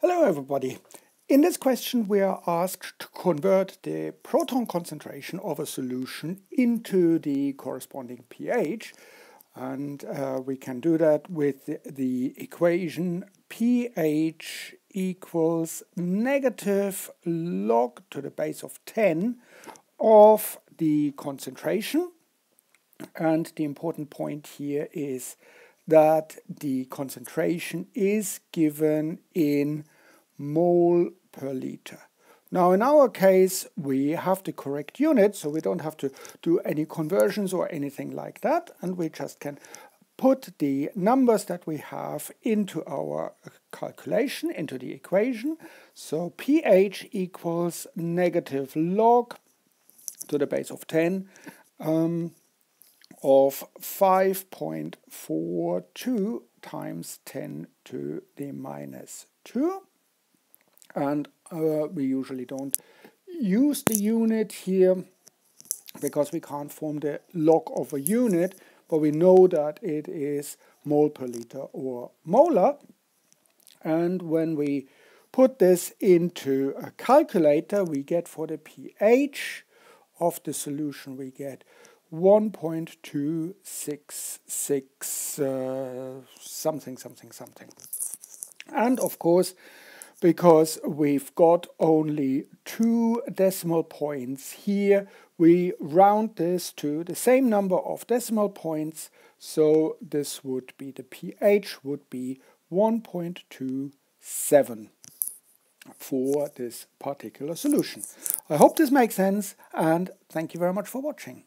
Hello everybody. In this question we are asked to convert the proton concentration of a solution into the corresponding pH and uh, we can do that with the, the equation pH equals negative log to the base of 10 of the concentration and the important point here is that the concentration is given in mole per liter. Now in our case we have the correct unit so we don't have to do any conversions or anything like that and we just can put the numbers that we have into our calculation, into the equation. So pH equals negative log to the base of 10 um, of 5.42 times 10 to the minus 2 and uh, we usually don't use the unit here because we can't form the log of a unit but we know that it is mole per liter or molar. And when we put this into a calculator we get for the pH of the solution we get 1.266 uh, something something something and of course because we've got only two decimal points here we round this to the same number of decimal points so this would be the pH would be 1.27 for this particular solution. I hope this makes sense and thank you very much for watching.